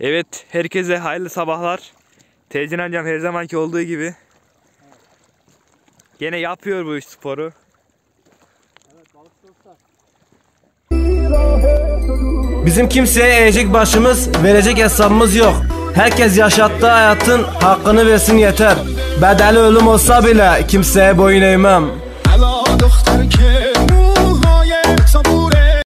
Evet, herkese hayırlı sabahlar. Tezin amcam her zamanki olduğu gibi. Gene yapıyor bu iş sporu. Bizim kimseye eğecek başımız, verecek hesabımız yok. Herkes yaşattığı hayatın hakkını versin yeter. Bedeli ölüm olsa bile kimseye boyun eğmem.